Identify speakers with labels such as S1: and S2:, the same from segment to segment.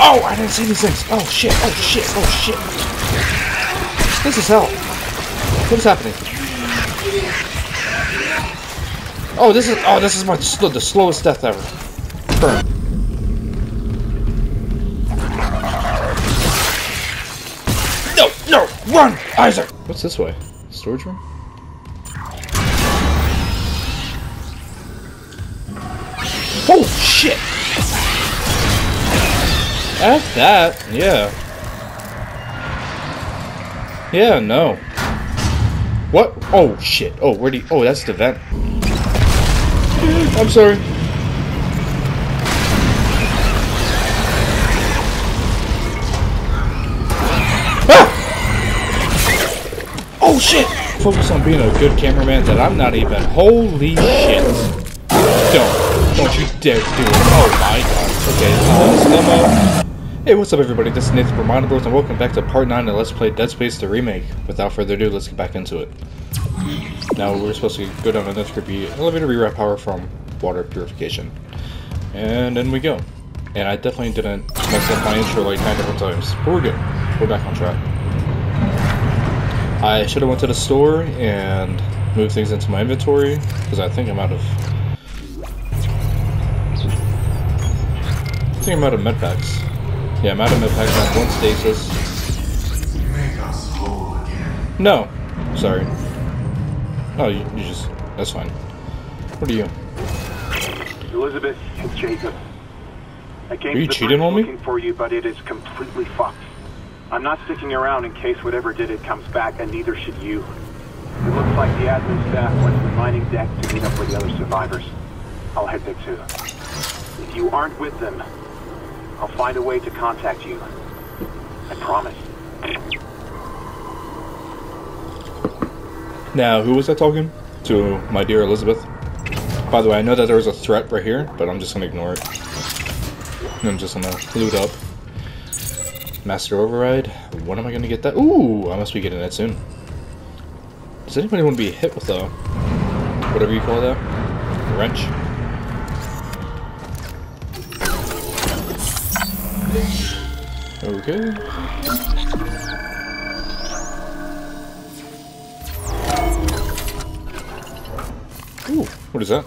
S1: Oh! I didn't see these things. Oh shit! Oh shit! Oh shit! This is hell. What is happening? Oh, this is oh, this is my sl the slowest death ever. Burn. No! No! Run, Isaac! What's this way? Storage room? Oh shit! F that, yeah. Yeah, no. What? Oh shit. Oh, where'd he oh that's the vent. I'm sorry. Ah! Oh shit! Focus on being a good cameraman that I'm not even. Holy shit. Don't. Don't you dare do it. Oh my god. Okay, this is demo. Hey, what's up everybody? This is Nathan from Bros and welcome back to part 9 of Let's Play Dead Space the Remake. Without further ado, let's get back into it. Now, we're supposed to go down another creepy elevator reroute power from water purification. And then we go. And I definitely didn't mess up my intro like 9 different times. But we're good. We're back on track. I should have went to the store and moved things into my inventory, because I think I'm out of... I think I'm out of med packs. Yeah, I'm out of med packs, I one stasis.
S2: Make us whole again.
S1: No. Sorry. Oh, you, you just... That's fine. What are you?
S3: Elizabeth, it's Jacob. I came
S1: Are you cheating on me?
S3: looking for you, but it is completely fucked. I'm not sticking around in case whatever did it comes back, and neither should you. It looks like the admin staff went to the mining deck to meet up with the other survivors. I'll head there too. If you aren't with them, I'll find a way to contact you. I promise.
S1: Now, who was I talking? To my dear Elizabeth. By the way, I know that there was a threat right here, but I'm just gonna ignore it. I'm just gonna loot up. Master Override. When am I gonna get that? Ooh, I must be getting that soon. Does anybody want to be hit with a... whatever you call that? Wrench? Okay. Ooh, what is that?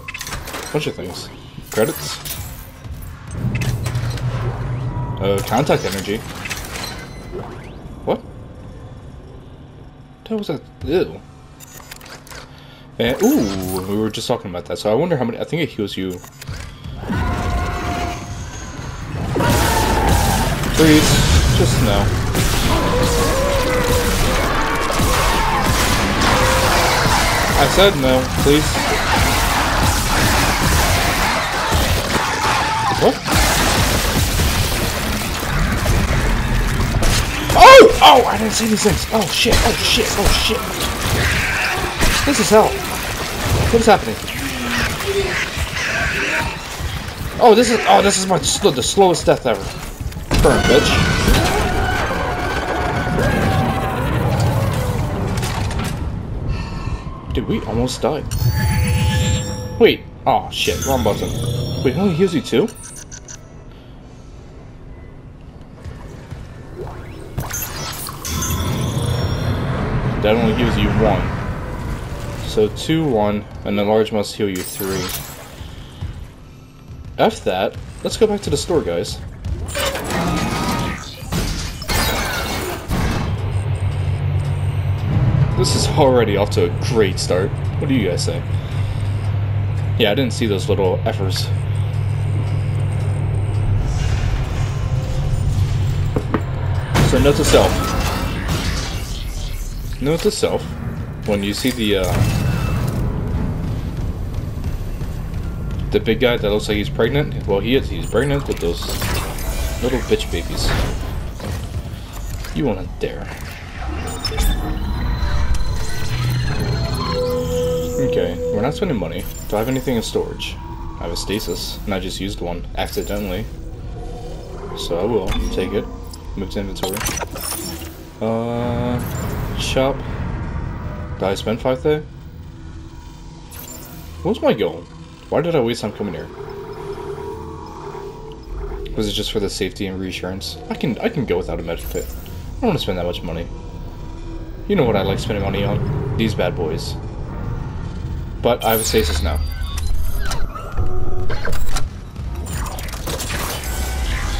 S1: Bunch of things. Credits. Uh, contact energy. What? That was that? Ew. And, ooh, we were just talking about that. So I wonder how many. I think it heals you. Please, just no. I said no, please. What? Oh! Oh! I didn't see these things. Oh shit! Oh shit! Oh shit! This is hell. What is happening? Oh, this is oh, this is my the slowest death ever. Bitch. Dude, we almost died. Wait. Oh shit, wrong button. Wait, it only heals you two? That only heals you one. So two, one, and the large must heal you three. F that. Let's go back to the store, guys. Already off to a great start. What do you guys say? Yeah, I didn't see those little efforts. So note to self. Note to self. When you see the uh, the big guy that looks like he's pregnant, well he is. He's pregnant with those little bitch babies. You wanna dare? Okay, we're not spending money. Do I have anything in storage? I have a stasis, and I just used one accidentally. So I will take it. Move to inventory. Uh, shop. Did I spend five there? What was my goal? Why did I waste time coming here? Was it just for the safety and reassurance? I can I can go without a med kit. I don't want to spend that much money. You know what I like spending money on? These bad boys. But I have a stasis now.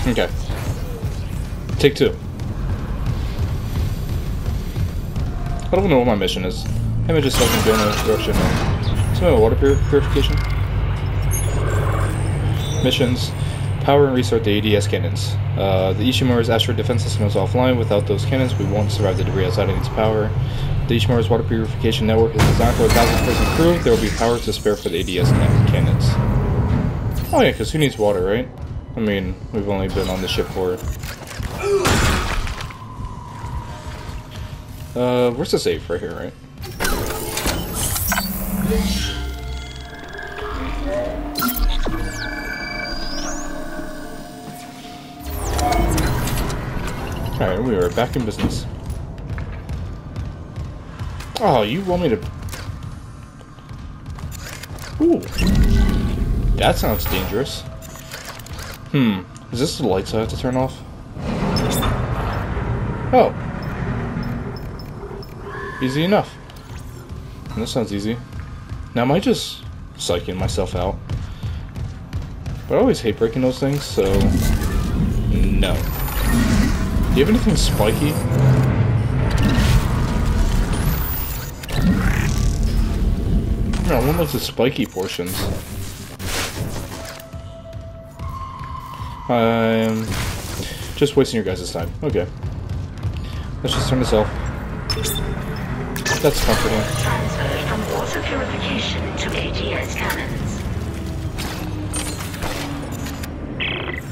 S1: Okay. Take two. I don't know what my mission is. Maybe just go in a direction. Some water pur purification. Missions. Power and restart the ADS cannons. Uh, the Ishimura's asteroid defense system is offline. Without those cannons, we won't survive the debris outside of its power. The Ishimura's water purification network is designed for a thousand person crew. There will be power to spare for the ADS cannons. Oh yeah, because who needs water, right? I mean, we've only been on the ship for... Uh, where's the safe? Right here, right? Alright, we are back in business. Oh, you want me to... Ooh. That sounds dangerous. Hmm. Is this the lights I have to turn off? Oh. Easy enough. That sounds easy. Now, am I just psyching myself out? But I always hate breaking those things, so... No. Do you have anything spiky? No, one of the spiky portions. I'm just wasting your guys' time. Okay. Let's just turn this off. That's comforting.
S4: Transferred from water purification to ADS cannons.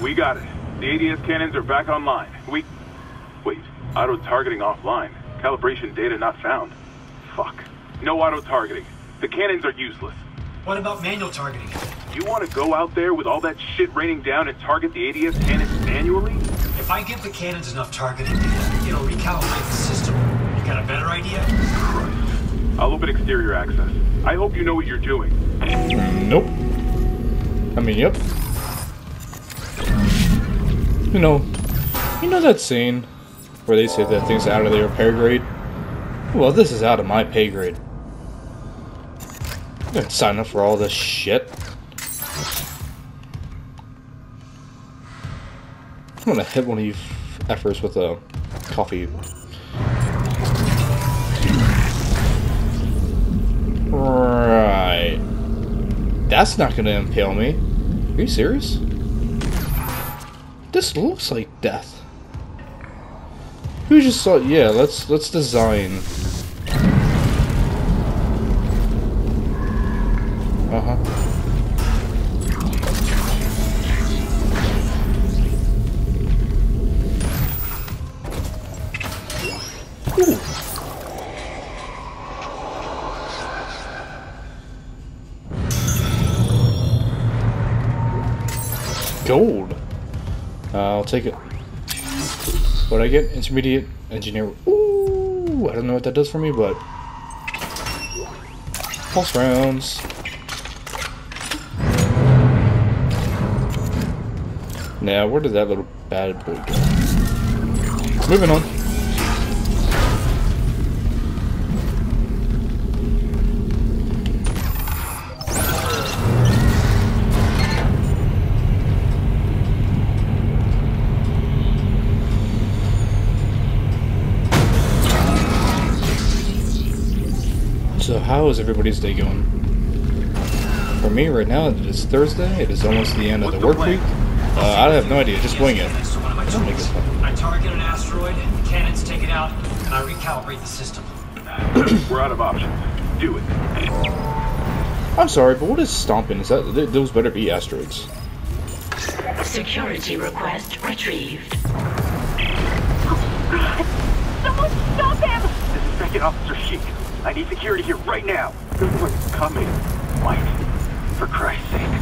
S3: We got it. The ADS cannons are back online. We... Wait, auto-targeting offline. Calibration data not found. Fuck. No auto-targeting. The cannons are useless.
S5: What about manual targeting?
S3: You want to go out there with all that shit raining down and target the ADS cannons manually?
S5: If I give the cannons enough targeting data, it'll recalibrate the system. You got a better idea?
S3: Christ. I'll open exterior access. I hope you know what you're doing.
S1: Nope. I mean, yep. You know, you know that scene where they say that things out of their pay grade? Well, this is out of my pay grade. Didn't sign up for all this shit. I'm gonna hit one of you efforts with a coffee. Right. That's not gonna impale me. Are you serious? This looks like death. Who just saw? Yeah, let's let's design. I'll take it. What I get? Intermediate engineer. Ooh, I don't know what that does for me, but pulse rounds. Now, where did that little bad boy go? Moving on. How is everybody's day going? For me right now, it is Thursday. It is almost the end of the
S3: the
S1: work week. Uh, I have no idea. Just wing it.
S5: So what I
S1: make it fun.
S5: I target an asteroid, the cannons take it out, and I recalibrate the system.
S3: We're out of options. Do it.
S1: I'm sorry, but what is stomping? Is that th- those better be asteroids?
S4: Security request retrieved.
S6: Someone stop him!
S3: This is Second Officer Sheik. I need security here right now. Good one's coming. Mike, for Christ's sake,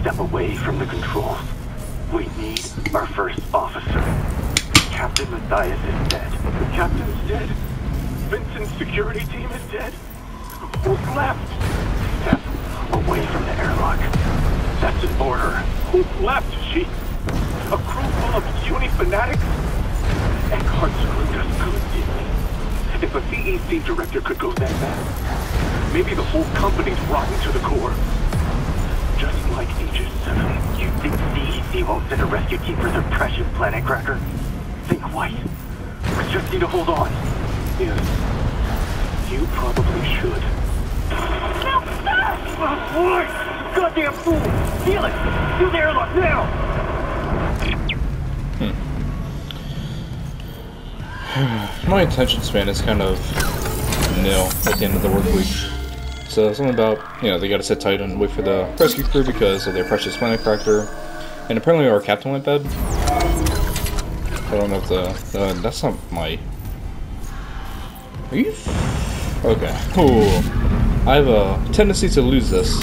S3: step away from the controls. We need our first officer. Captain Mathius is dead. The captain's dead. Vincent's security team is dead. Who's left? Step away from the airlock. That's an order. Who's left, she? A crew fanatics? Eckhart screwed us good? If a CEC director could go that bad, maybe the whole company's rotten to the core. Just like Aegis 7.
S7: You think CEC won't send a rescue team for their precious planet cracker? Think twice. We just need to hold on.
S3: Yes. You probably should.
S7: Oh, boy! Goddamn fool! Steal it! Do the airlock now! Hmm.
S1: My attention span is kind of nil at the end of the work week. So something about, you know, they gotta sit tight and wait for the rescue crew because of their precious planet cracker. And apparently our captain went bad. I don't know if the... Uh, that's not my... Are you... Okay. Cool. I have a tendency to lose this.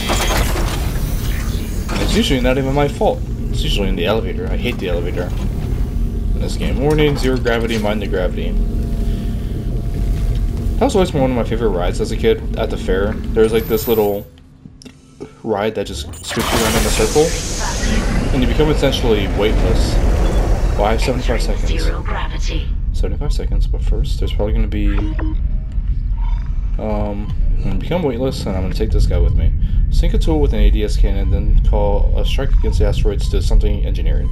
S1: And it's usually not even my fault. It's usually in the elevator. I hate the elevator this game. Warning, zero gravity, mind the gravity. That was always one of my favorite rides as a kid at the fair. There was like this little ride that just scoots you around in a circle, and you become essentially weightless. Well, I have 75 seconds.
S4: Zero gravity.
S1: 75 seconds, but first, there's probably going to be... Um, I'm gonna become weightless, and I'm going to take this guy with me. Sink a tool with an ADS cannon, then call a strike against the asteroids to something engineering.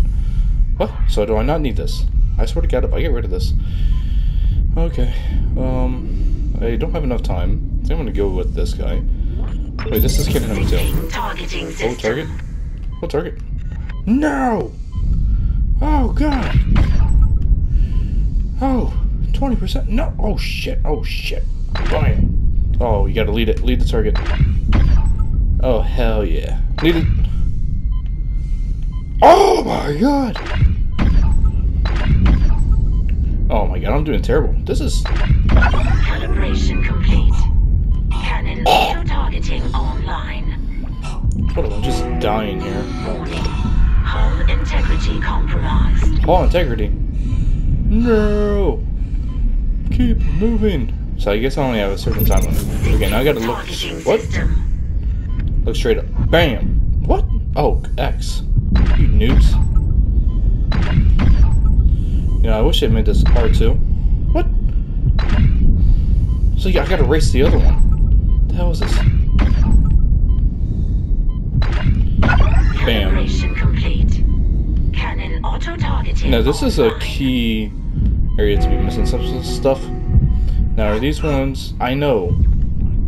S1: What? So do I not need this? I swear to God, if I get rid of this... Okay, um, I don't have enough time. I think I'm to go with this guy. Wait, this is cannon number two.
S4: Targeting
S1: Oh, target? What target? No! Oh, God! Oh, 20%? No! Oh, shit. Oh, shit. Fine. Oh, you gotta lead it. Lead the target. Oh, hell yeah. Lead it. Oh, my God! Oh, my God. I'm doing terrible. This is...
S4: Calibration complete. Cannon oh. auto-targeting online.
S1: What am I just dying here?
S4: Warning. Hull integrity compromised.
S1: Hull integrity. No. Keep moving. So I guess I only have a certain time limit. Okay, now I gotta look. What? Look straight up. Bam. What? Oh, X. You noobs. You know, I wish they made this R2. What? So yeah, I gotta race the other one. What the hell is this? Bam.
S4: Complete. Cannon auto-targeting
S1: Now this is a key area to be missing some stuff. Now are these ones? I know.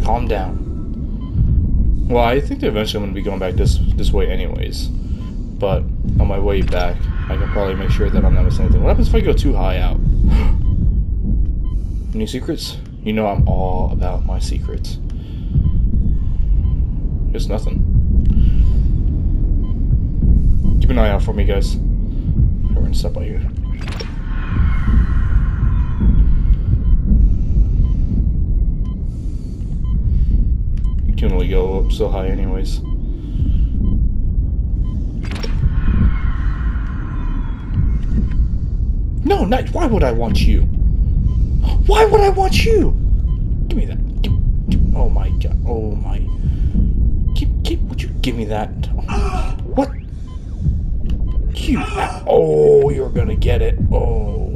S1: Calm down. Well, I think eventually I'm gonna be going back this this way anyways. But on my way back, I can probably make sure that I'm not missing anything. What happens if I go too high out? Any secrets? You know I'm all about my secrets. There's nothing. Keep an eye out for me, guys. We're gonna stop by here. You can only go up so high anyways. No, not why would I want you? Why would I want you? Give me that. Give, give- oh my god. Oh my. Keep keep would you give me that? What? You. Oh, you're gonna get it. Oh.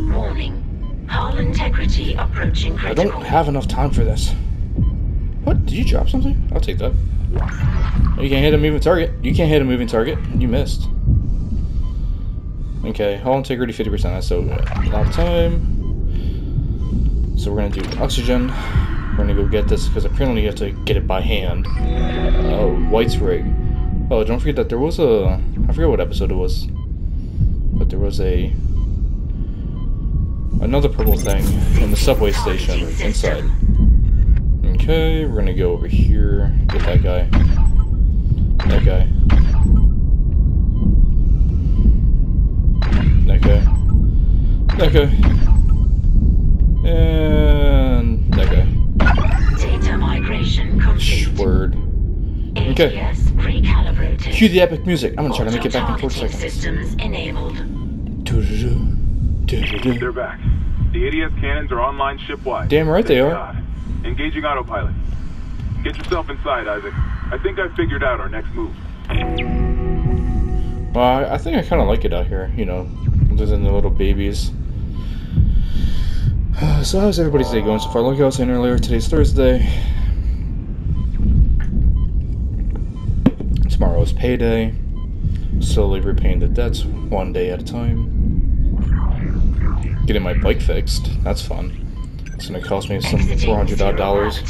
S4: Warning. Hull integrity approaching critical.
S1: I don't have enough time for this. What? Did you drop something? I'll take that. You can't hit a moving target. You can't hit a moving target. You missed. Okay, hull integrity 50%. That's so. A lot of time. So we're gonna do oxygen. We're gonna go get this because apparently you have to get it by hand. Oh, White's rig. Oh, don't forget that there was a. I forget what episode it was. But there was a. Another purple thing in the subway station inside. Okay, we're gonna go over here, get that guy. That guy. That guy. That guy. And that guy.
S4: Data migration complete.
S1: Word. Okay.
S4: ADS recalibrated.
S1: Cue the epic music. I'm gonna try to make it back in four
S4: Auto-targeting
S1: seconds.
S4: systems enabled.
S3: They're back. The ADS cannons are online shipwide.
S1: Damn right they are.
S3: God. Engaging autopilot. Get yourself inside, Isaac. I think I've figured out our next move.
S1: Well, I, I think I kind of like it out here, you know, other than the little babies. So how's everybody's day going so far? Like I was saying earlier, today's Thursday. Tomorrow is payday. Slowly repaying the debts one day at a time. Getting my bike fixed. That's fun. It's gonna cost me some
S4: Exiting
S1: four hundred
S4: zero
S1: odd dollars.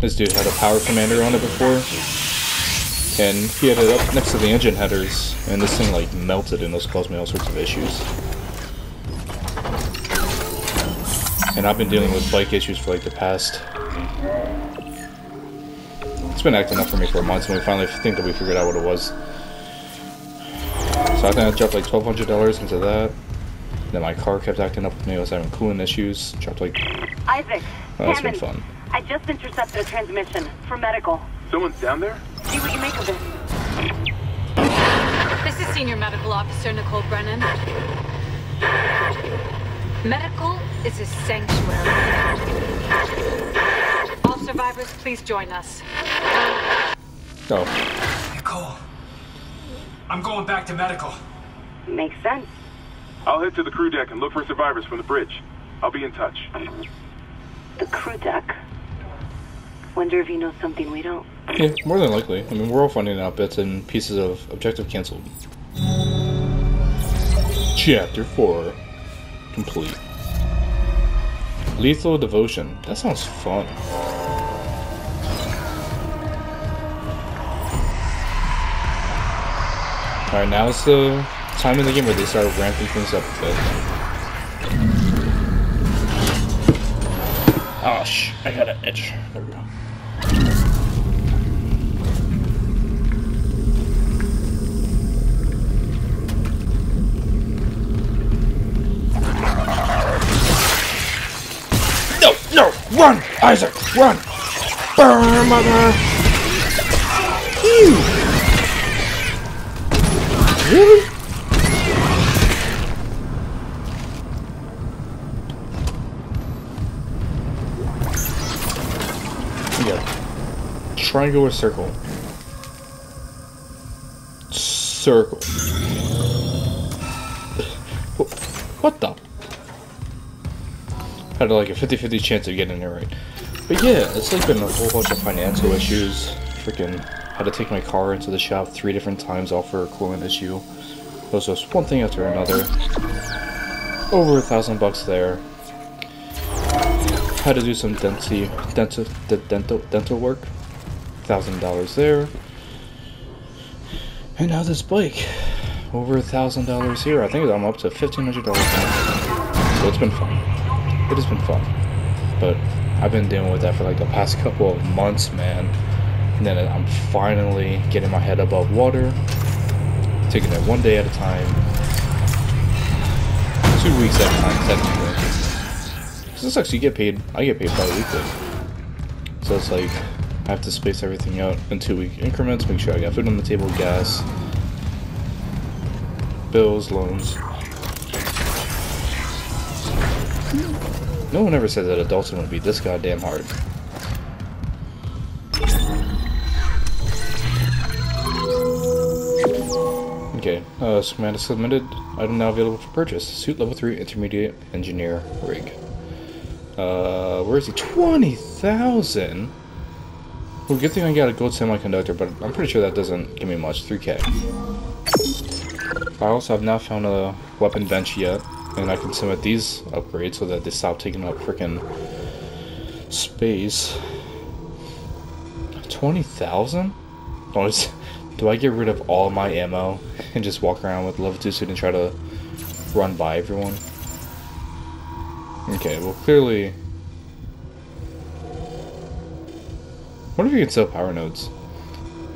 S1: This dude had a power commander on it before, and he had it up next to the engine headers, and this thing like melted, and this caused me all sorts of issues. And I've been dealing with bike issues for like the past. It's been acting up for me for months, and we finally think that we figured out what it was. So I think I dropped like twelve hundred dollars into that. Then my car kept acting up with me. I was having cooling issues. Dropped like
S6: Isaac,
S1: oh, that's been fun.
S6: I just intercepted a transmission for medical.
S3: Someone's down there?
S6: See what you make of it.
S8: This is Senior Medical Officer Nicole Brennan. Medical is a sanctuary. All survivors, please join us.
S1: Oh,
S5: Nicole. I'm going back to medical.
S6: Makes sense.
S3: I'll head to the crew deck and look for survivors from the bridge. I'll be in touch.
S6: The crew deck. Wonder if you know something we don't.
S1: Yeah, more than likely. I mean, we're all finding out bits and pieces of objective canceled. Chapter 4 complete. Lethal Devotion. That sounds fun. Alright, now it's the time in the game where they start ramping things up a bit. Ah, oh, sh! I got an itch. There we go. No, run, Isaac, run! Burn, mother! Ew! Really? Yeah. Triangle or circle? Circle. Wh- What the? Had like a 50-50 chance of getting it right. But yeah, it's like been a whole bunch of financial issues. Freaking had to take my car into the shop three different times all for a coolant issue. It was just one thing after another. Over a thousand bucks there. Had to do some dental, dental, de- dental, dental work. Thousand dollars there. And now this bike. Over a thousand dollars here. I think I'm up to fifteen hundred dollars. So it's been fun. It has been fun. But I've been dealing with that for like the past couple of months, man. And then I'm finally getting my head above water. Taking it one day at a time. Two weeks at a time, technically. 'Cause it sucks, you get paid, I get paid bi-weekly. So it's like, I have to space everything out in two week increments, make sure I got food on the table, gas, bills, loans. No one ever said that adulting would be this goddamn hard. Okay, uh, schematic submitted. Item now available for purchase. Suit level 3 intermediate engineer rig. Uh, where is he? 20,000? Well, good thing I got a gold semiconductor, but I'm pretty sure that doesn't give me much. 3k. I also have not found a weapon bench yet, and I can submit these upgrades so that they stop taking up freaking space. 20,000? Oh, do I get rid of all my ammo and just walk around with level 2 suit and try to run by everyone? Okay, well clearly... What if you can sell power nodes?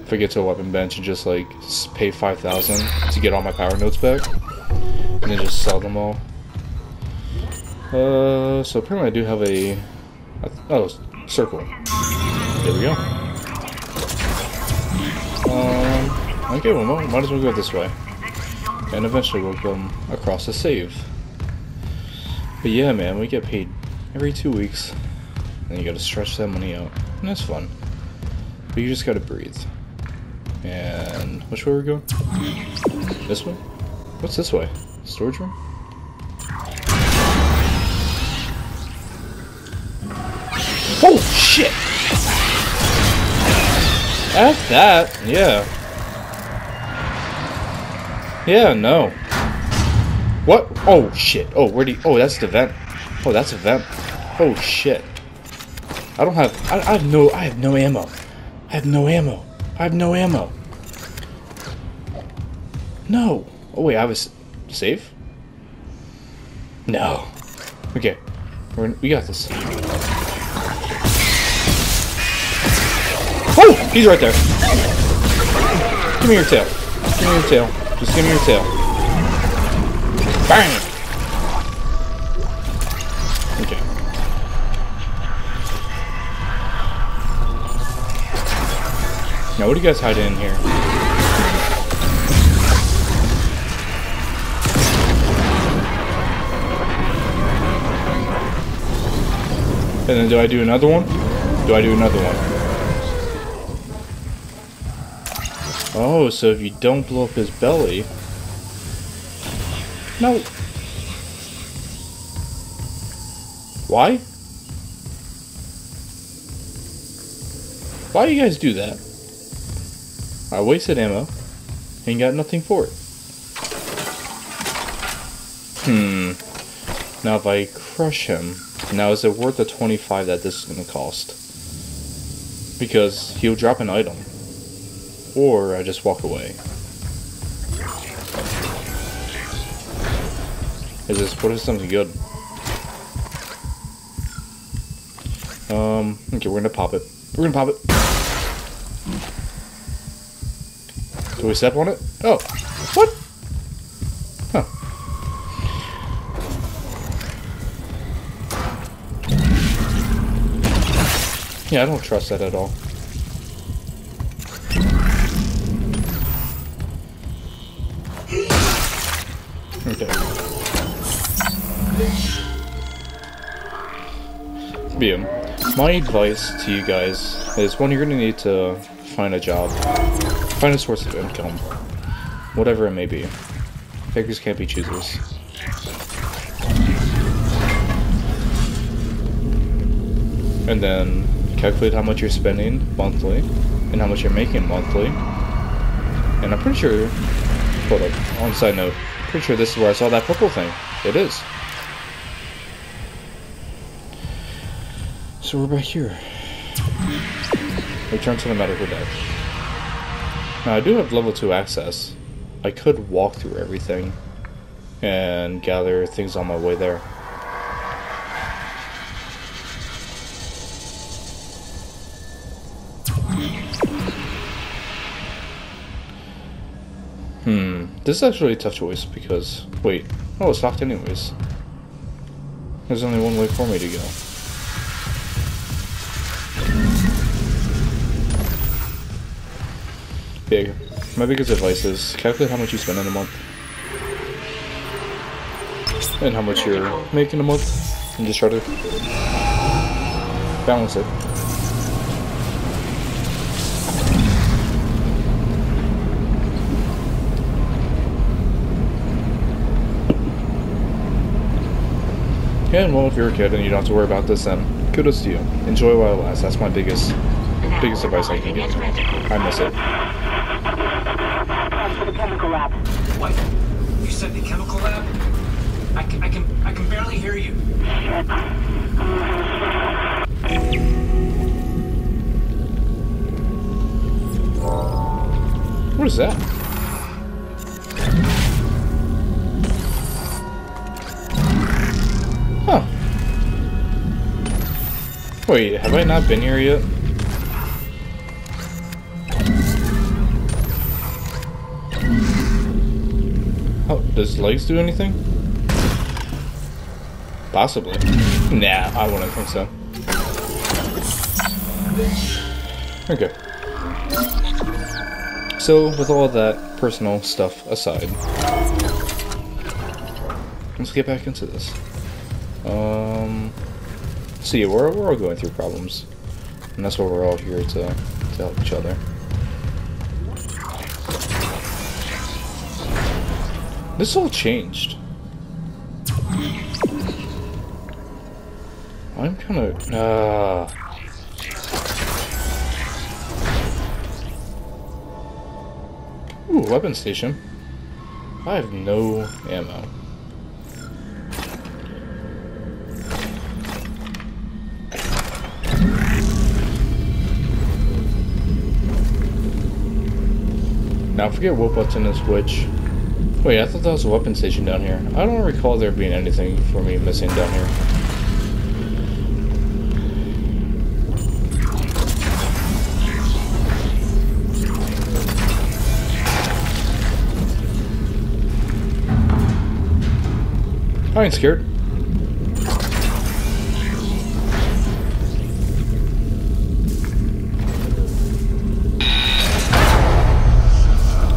S1: If I get to a weapon bench and just like pay 5,000 to get all my power nodes back, and then just sell them all. Uh, so apparently I do have a, a oh circle. There we go. Um, okay, well might as well go this way, and eventually we'll come across a save. But yeah, man, we get paid every two weeks, and you gotta stretch that money out, and that's fun. But you just gotta breathe. And Which way are we going? This way? What's this way? Storage room? Oh shit! F that, yeah. Yeah, no. What? Oh shit. Oh, where do you, oh, that's the vent. Oh, that's a vent. Oh shit. I don't have, I, I have no, I have no ammo. I have no ammo. I have no ammo. No. Oh wait, I was safe? No. Okay. We got this. Oh! He's right there. Give me your tail. Give me your tail. Just give me your tail. Bang! Okay. Now, what do you guys hide in here? And then do I do another one? Do I do another one? Oh, so if you don't blow up his belly... No. Why? Why do you guys do that? I wasted ammo and got nothing for it. Hmm. Now if I crush him, now is it worth the 25 that this is going to cost? Because he'll drop an item. Or I just walk away. Is this, what is something good? Um, okay, we're gonna pop it. We're gonna pop it. Do we step on it? Oh, Yeah, I don't trust that at all. Okay. Yeah. My advice to you guys is when you're gonna need to find a job, find a source of income. Whatever it may be. Beggars can't be choosers. And then calculate how much you're spending monthly and how much you're making monthly. And I'm pretty sure, hold up, on side note, pretty sure this is where I saw that purple thing. It is. So we're back here. Return to the medical deck. Now I do have level 2 access. I could walk through everything and gather things on my way there. This is actually a tough choice because, wait, oh it's locked anyways. There's only one way for me to go. Big. My biggest advice is calculate how much you spend in a month. And how much you're making a month. And just try to balance it. And well, if you're a kid and you don't have to worry about this, then kudos to you. Enjoy while it lasts. That's my biggest, biggest advice I can give. you. I miss it.
S6: That's for the chemical lab.
S5: What? You said the chemical lab? I can, I can, I can barely hear you.
S1: What is that? Wait, have I not been here yet? Oh, does legs do anything? Possibly. Nah, I wouldn't think so. Okay. So, with all that personal stuff aside, let's get back into this. Um, yeah, we're, we're all going through problems, and that's why we're all here to, to help each other. This all changed. I'm kind of. Uh... Ooh, weapon station. I have no ammo. Now I forget what button is which. Oh, Wait, I thought that was a weapon station down here. I don't recall there being anything for me missing down here. I ain't scared.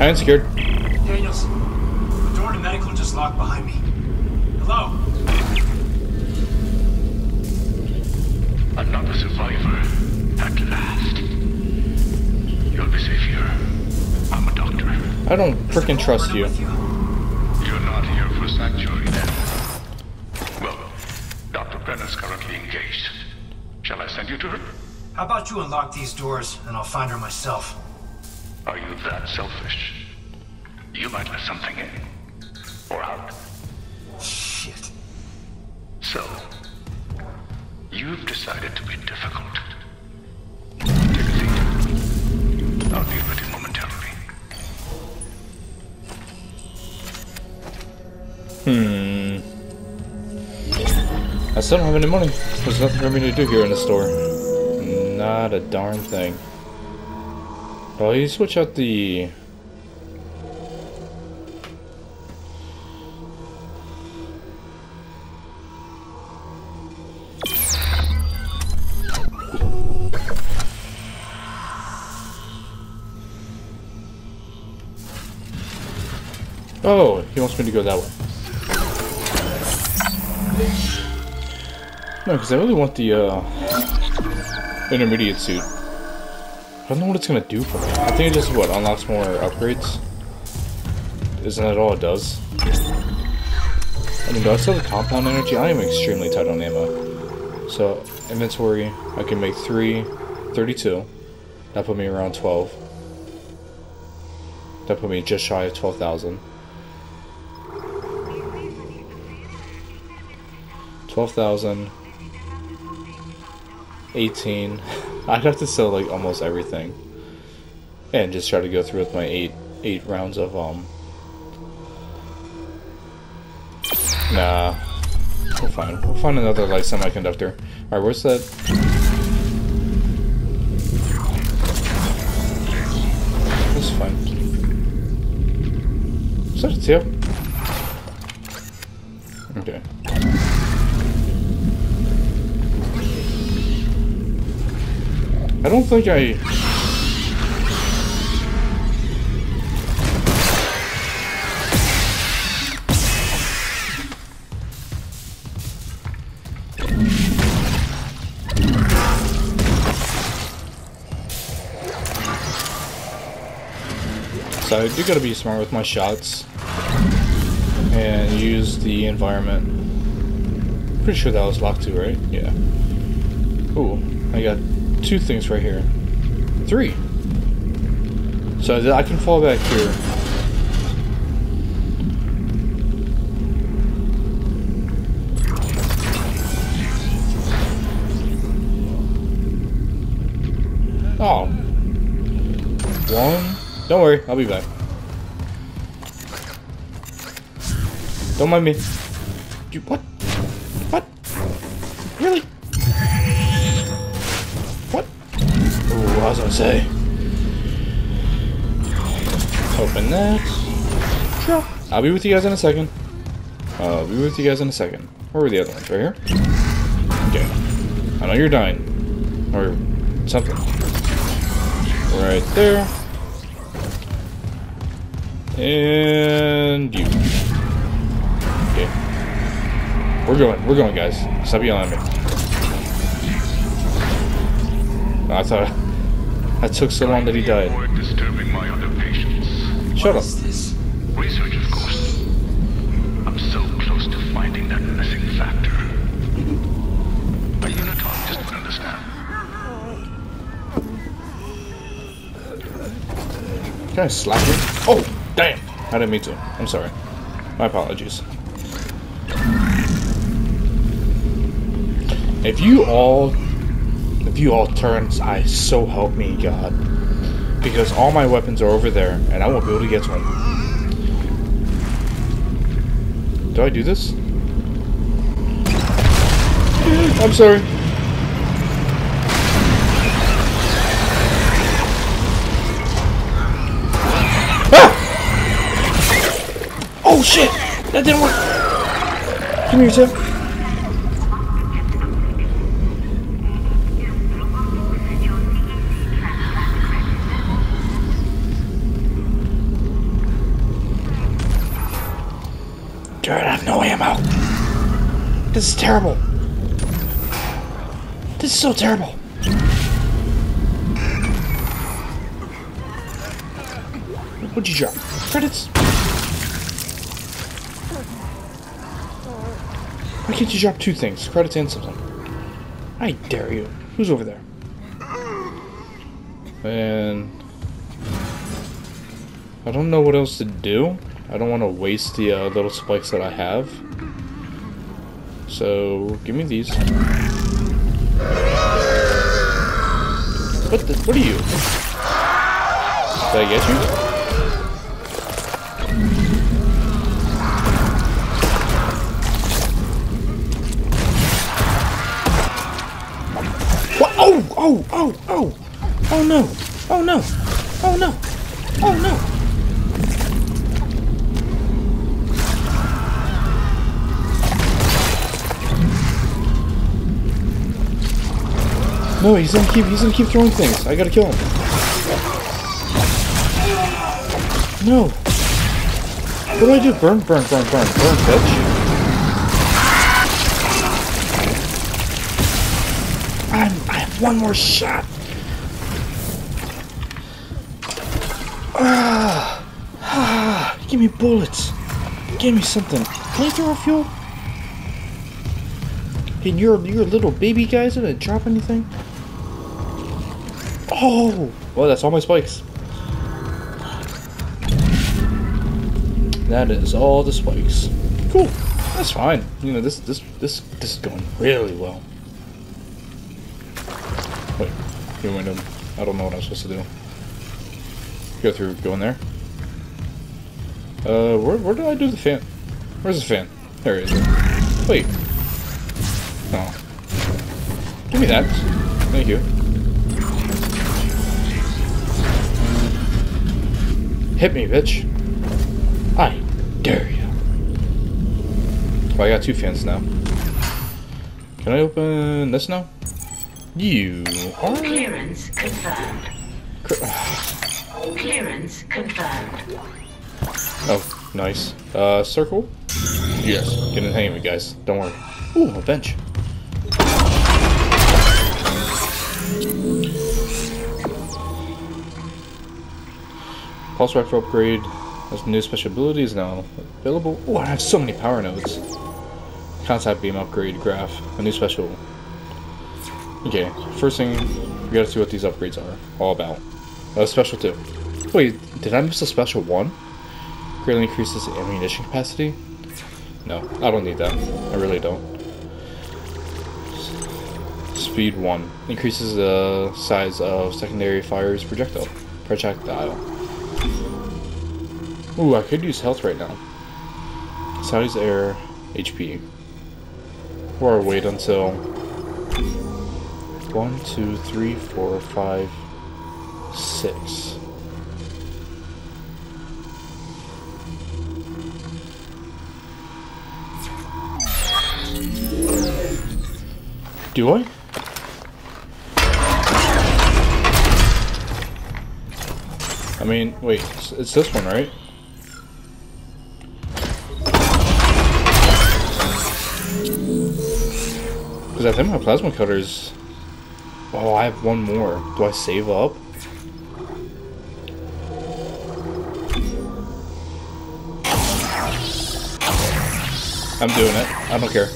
S1: I ain't scared.
S5: Daniels, the door to medical just locked behind me. Hello?
S9: Another survivor. At last. You'll be safe here. I'm a doctor.
S1: I don't freaking trust you.
S5: You?
S9: You're not here for sanctuary then. Well, Dr. Brennan's currently engaged. Shall I send you to her?
S5: How about you unlock these doors and I'll find her myself?
S9: Are you that selfish? You might let something in. Or out.
S5: Shit.
S9: So, you've decided to be difficult. Take a seat. I'll deal with you momentarily.
S1: Hmm. I still don't have any money. There's nothing for me to do here in the store. Not a darn thing. Oh, you switch out the... Oh, he wants me to go that way. No, because I really want the, uh, intermediate suit. I don't know what it's gonna do for me. I think it just, what, unlocks more upgrades? Isn't that all it does? I mean, do I still have the compound energy? I am extremely tight on ammo. So, inventory, I can make 3, 32. That put me around 12. That put me just shy of 12,000. 12,000. 18. I'd have to sell like almost everything. And just try to go through with my 8 8 rounds of um Nah. We're fine. We'll find another light semiconductor. Alright, where's that? That's fine. Is that a tip? Okay. I don't think I... So I do gotta be smart with my shots and use the environment. Pretty sure that was locked too, right? Yeah. Cool. I got two things right here. Three. So that I can fall back here. Oh. One. Don't worry, I'll be back. Don't mind me. What? What? Open that. Sure. I'll be with you guys in a second. I'll be with you guys in a second. Where were the other ones? Right here? Okay. I know you're dying. Or something. Right there. And you. Okay. We're going. We're going, guys. Stop yelling at me. No, I thought that took so long that he died.
S9: Shut up. This? Research, of
S1: course. I'm
S5: so close to
S9: finding that missing factor. The Uniton just don't understand.
S1: Can I slap it? Oh, damn! I didn't mean to. I'm sorry. My apologies. If you all, if you all turn, I so help me God because all my weapons are over there, and I won't be able to get to them. Do I do this? I'm sorry. Ah! Oh shit! That didn't work! Come here, Tim. This is terrible. This is so terrible. What'd you drop? Credits? Why can't you drop two things? Credits and something. I dare you. Who's over there? And... I don't know what else to do. I don't want to waste the uh, little spikes that I have. So, give me these. What the? What are you? Did I get you? What? Oh! Oh! Oh! Oh! Oh no! Oh no! Oh no! Oh no! No, he's gonna keep he's gonna keep throwing things. I gotta kill him. No. What do I do? Burn, burn, burn, burn, burn, bitch. I'm I have one more shot. Ah, ah, give me bullets. Give me something. Flamethrower fuel? And your your little baby guys gonna drop anything? Oh! Well, that's all my spikes. That is all the spikes. Cool. That's fine. You know, this this this this is going really well. Wait, you went. I don't know what I'm supposed to do. Go through, go in there. Uh, where where did I do the fan? Where's the fan? There it is. Wait. Oh. Give me that. Thank you. Hit me, bitch. I dare you. Oh, I got two fans now. Can I open this now? You are...
S4: Clearance confirmed. Clearance confirmed.
S1: Oh, nice. Uh, circle? Yes. Get in the hang of it, guys. Don't worry. Ooh, a bench. Pulse rifle upgrade has new special abilities now available. Oh, I have so many power nodes. Contact beam upgrade graph, a new special. Okay, first thing we gotta see what these upgrades are all about. Uh, special two. Wait, did I miss a special one? Greatly increases ammunition capacity. No, I don't need that. I really don't. Speed 1. Increases the size of secondary fire's projectile. Projectile. Ooh, I could use health right now. Size air HP. Or wait until... 1, 2, 3, 4, 5, 6. Do I? I mean, wait, it's this one, right? Because I think my plasma cutters... Oh, I have one more. Do I save up? I'm doing it. I don't care.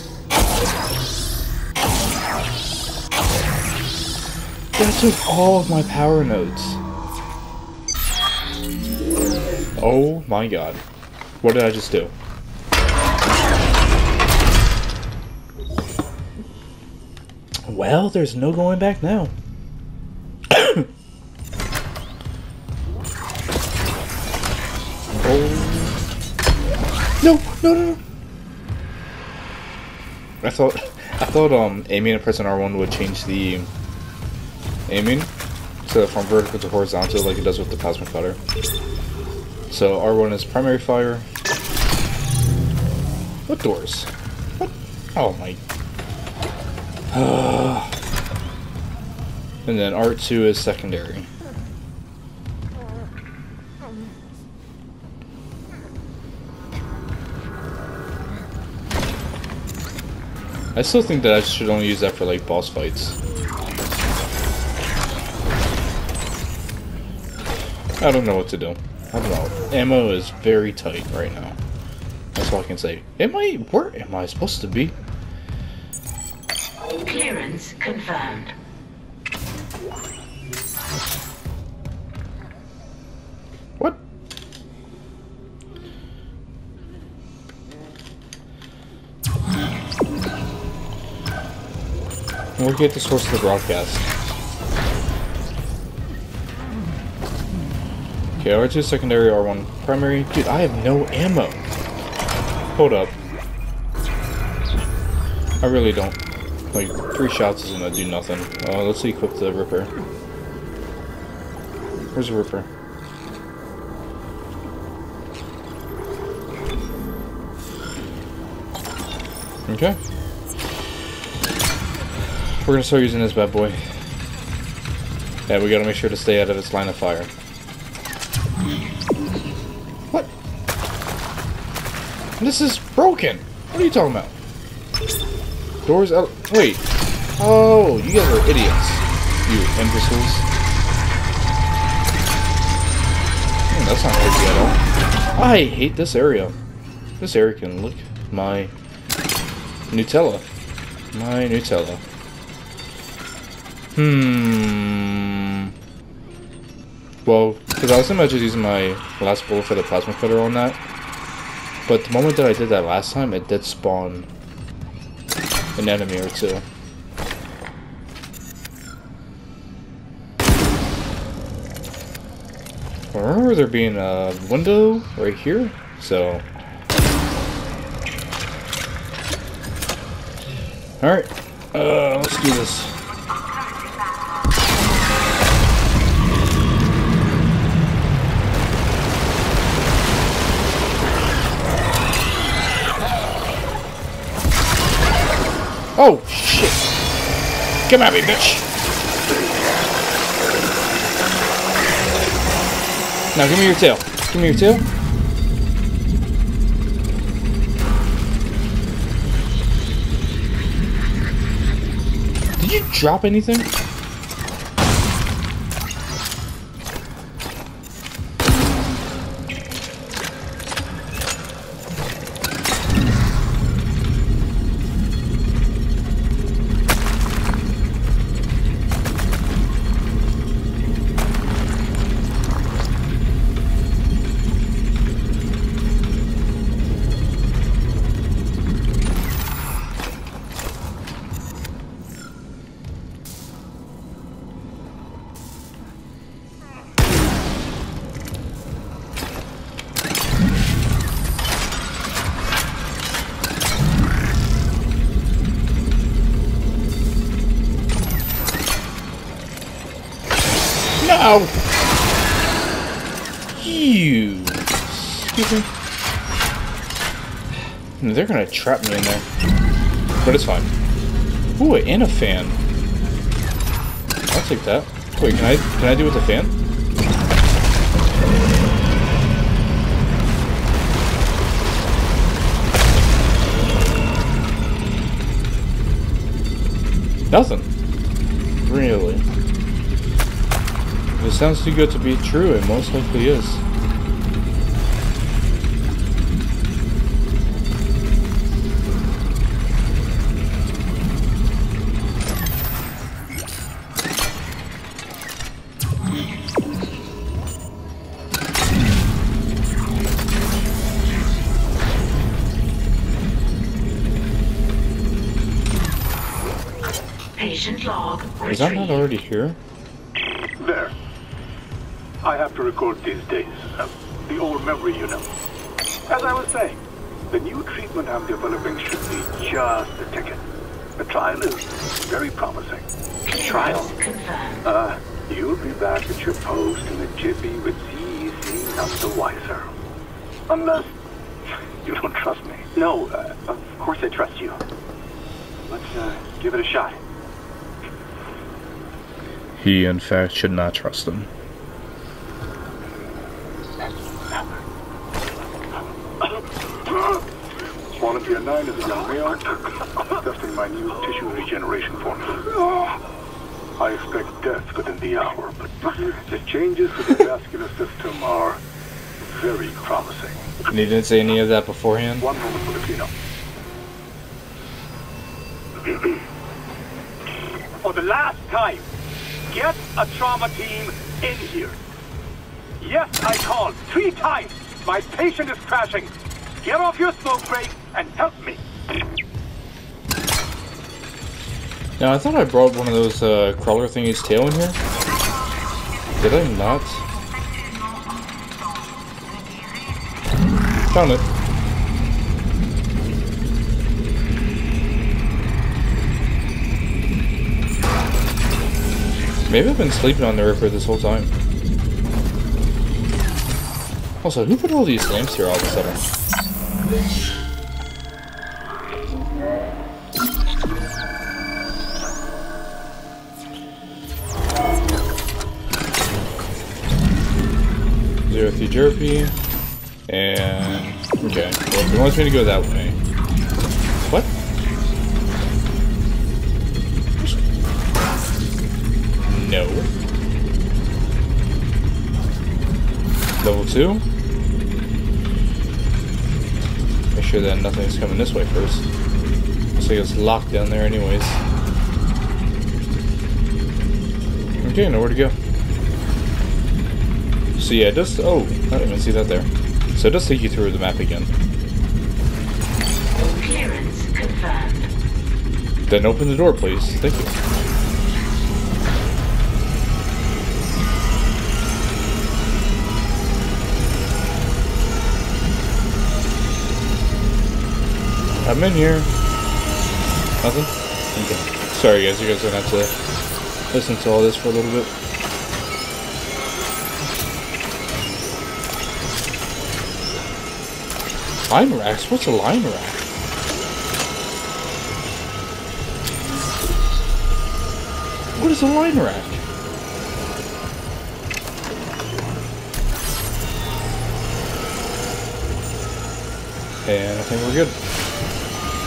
S1: That took all of my power nodes. Oh my god. What did I just do? Well, there's no going back now. oh. No, no, no, no. I thought I thought um aiming and pressing R1 would change the aiming so from vertical to horizontal like it does with the plasma cutter. So R1 is primary fire. What doors? What? Oh my. and then R2 is secondary. I still think that I should only use that for like boss fights. I don't know what to do. I don't know. Ammo is very tight right now. That's all I can say. Am I... Where am I supposed to be?
S4: Clearance confirmed.
S1: What? We'll get the source of the broadcast. Okay, R2 secondary, R1 primary. Dude, I have no ammo. Hold up. I really don't. Like, three shots isn't gonna do nothing. Uh, let's equip the Ripper. Where's the Ripper? Okay. We're gonna start using this bad boy. Yeah, we gotta make sure to stay out of its line of fire. What? This is broken! What are you talking about? Doors out- wait. Oh, you guys are idiots. You imbeciles. Hmm, that's not easy at all. I hate this area. This area can look my Nutella. My Nutella. Hmm. Well, because I was thinking about just using my last bullet for the plasma cutter on that. But the moment that I did that last time, it did spawn an enemy or two. I remember there being a window right here, so... Alright, uh, let's do this. Oh, shit. Come at me, bitch. Now give me your tail. Give me your tail. Did you drop anything? Stupid. They're gonna trap me in there. But it's fine. Ooh, and a fan. I'll take that. Wait, can I can I do with a fan? Nothing. Really. If it sounds too good to be true, it most likely is. Is that not already here?
S2: There. I have to record these days. Uh, the old memory, you know. As I was saying, the new treatment I'm developing should be just the ticket. The trial is very promising.
S4: Trial confirmed.
S2: Uh, you'll be back at your post in a jiffy with CEC none the wiser. Unless you don't trust me.
S3: No, uh, of course I trust you. Let's uh, give it a shot.
S1: He, in fact, should not trust him.
S2: Volunteer 9 is a young male, testing my new tissue regeneration formula. I expect death within the hour, but the changes to the vascular system are very promising.
S1: And he didn't say any of that beforehand?
S2: One moment for the cleanup. for the last time, get a trauma team in here. Yes, I called three times. My patient is crashing. Get off your smoke break and help me.
S1: Now, I thought I brought one of those uh, crawler thingies tail in here. Did I not? Found it. Maybe I've been sleeping on the river this whole time. Also, who put all these lamps here all of a sudden? Zero jerpy. And okay. Well, he wants me to go that way. Two. Make sure that nothing's coming this way first. So it's locked down there anyways. Okay, nowhere to go. So yeah, it does. Oh, I didn't even see that there. So it does take you through the map again.
S4: Clearance confirmed.
S1: Then open the door, please. Thank you. I'm in here. Nothing? Okay. Sorry guys, you guys are gonna have to listen to all this for a little bit. Line racks? What's a line rack? What is a line rack? And I think we're good.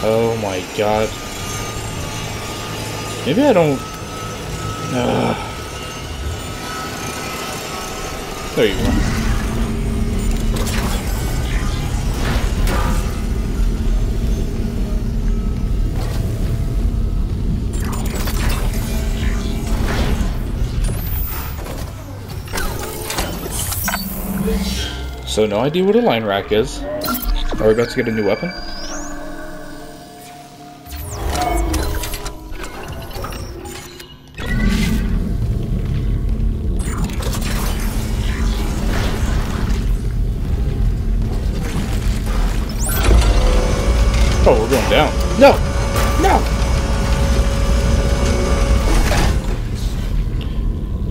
S1: Oh my god. Maybe I don't... Uh, there you go. So no idea what a line rack is. Are we about to get a new weapon? Oh, we're going down. No! No!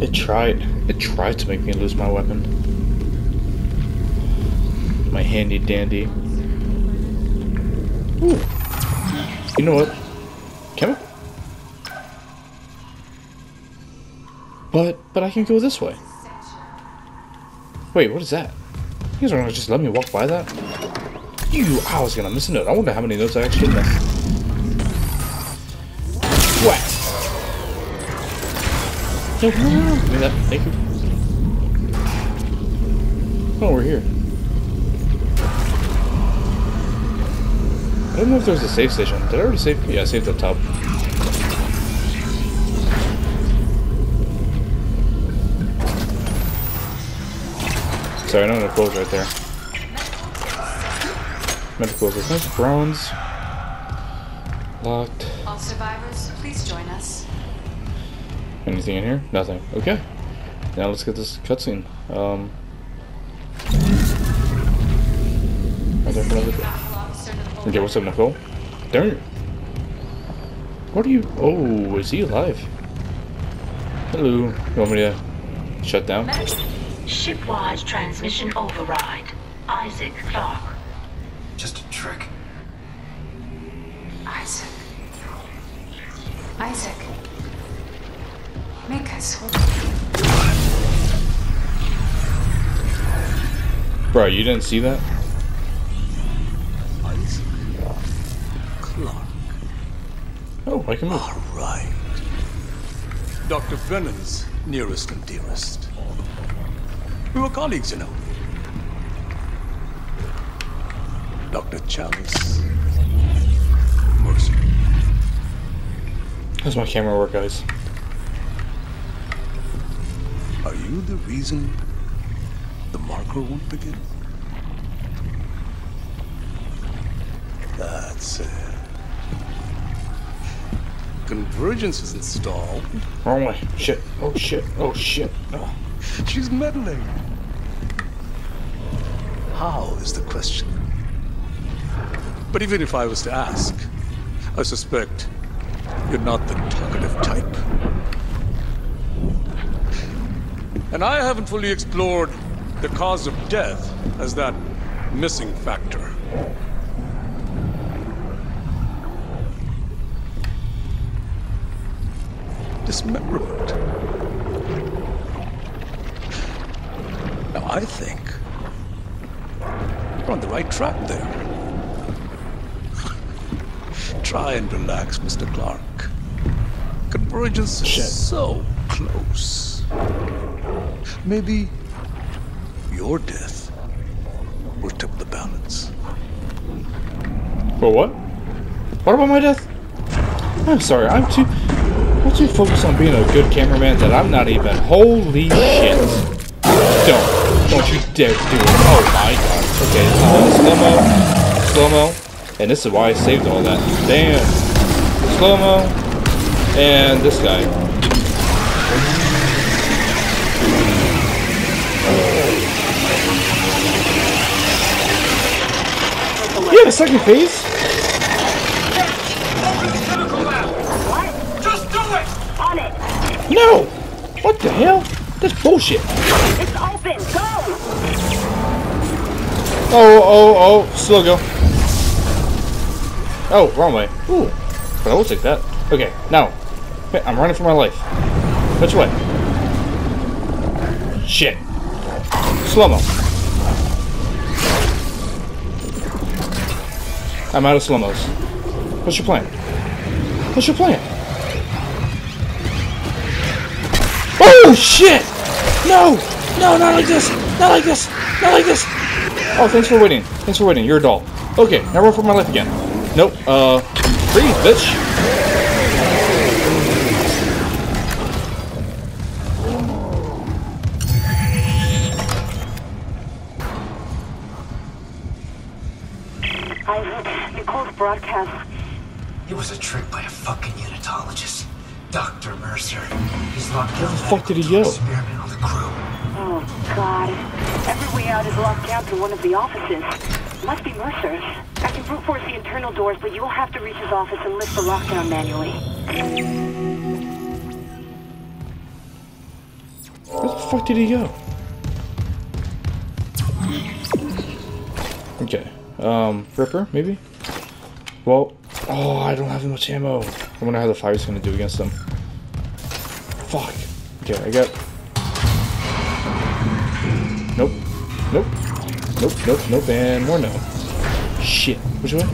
S1: It tried. It tried to make me lose my weapon. My handy dandy. Ooh. You know what? Can I? But, but I can go this way. Wait, what is that? You guys are gonna just let me walk by that? You, I was gonna miss a note. I wonder how many notes I actually missed. What? Give me that. Thank you. Oh, we're here. I don't know if there's a save station. Did I already save? Yeah, I saved up top. Sorry, I know the clothes right there. Medicals, there's no bronze. Locked.
S8: All survivors, please join us.
S1: Anything in here? Nothing. Okay. Now let's get this cutscene. Um. Are there another- Okay, what's up, Nicole? Darn it. What are you? Oh, is he alive? Hello. You want me to shut down?
S4: Shipwise transmission override. Isaac
S5: Clarke.
S10: Isaac. Isaac. Make us whole.
S1: Bro, you didn't see that?
S9: Isaac Clarke.
S1: Oh, I can move.
S9: All right. Dr. Brennan's nearest and dearest. We were colleagues, you know. Dr. Challus.
S1: How's my camera work, guys?
S9: Are you the reason the marker won't begin? That's it. Convergence is installed.
S1: Wrong way. Shit. Oh shit. Oh shit. Oh.
S9: She's meddling. How is the question? But even if I was to ask, I suspect you're not the talkative type. And I haven't fully explored the cause of death as that missing factor. Dismemberment. Now I think you're on the right track there. Try and relax, Mr. Clarke. Convergence is
S1: Shit.
S9: so close. Maybe your death will tip the balance.
S1: For what? What about my death? I'm sorry. I'm too. I'm too focused on being a good cameraman that I'm not even. Holy shit! Don't. Don't you dare do it. Oh my god. Okay. Uh, slow mo. Slow mo. And this is why I saved all that. Damn. Slow mo. And this guy. You have a second phase?
S5: Just do it!
S6: On it!
S1: No! What the hell? That's bullshit.
S6: It's open! Go!
S1: Oh, oh, oh, slow go. Oh, wrong way. Ooh, but I will take that. Okay, now, Wait, I'm running for my life. Which way? Shit. Slow mo. I'm out of slow mos. What's your plan? What's your plan? Oh shit! No! No, not like this! Not like this! Not like this! Oh, thanks for waiting. Thanks for waiting. You're a doll. Okay, now run for my life again. Nope. Uh, breathe, bitch.
S6: Isaac, Nicole's broadcast.
S5: It was a trick by a fucking unitologist. Dr. Mercer. He's locked down
S1: the fuck did he go?
S5: experiment on the crew.
S6: Oh, God. Every way out is locked down through one of the offices. Must be Mercer's. I can brute force the internal doors, but you will have to reach his office and lift the lockdown manually.
S1: Where the fuck did he go? Um, Ripper, maybe? Well, oh, I don't have much ammo. I wonder how the fire's gonna do against them. Fuck. Okay, I got... Nope. Nope. Nope, nope, nope, and more no. Shit. Which way?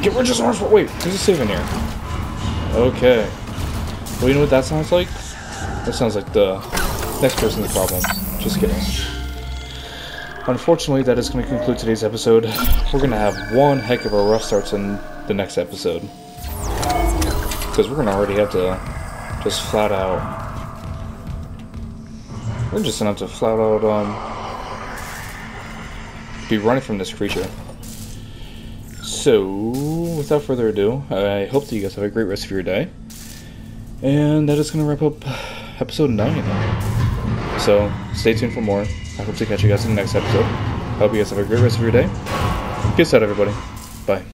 S1: Get rid of this orange... Wait, there's a save in here. Okay. Well, you know what that sounds like? That sounds like the next person's problem. Just kidding. Unfortunately, that is going to conclude today's episode. We're going to have one heck of a rough start in the next episode. Because we're going to already have to just flat out... We're just going to have to flat out, um... Be running from this creature. So, without further ado, I hope that you guys have a great rest of your day. And that is going to wrap up episode 9. So stay tuned for more. I hope to catch you guys in the next episode. I Hope you guys have a great rest of your day. Peace out, everybody.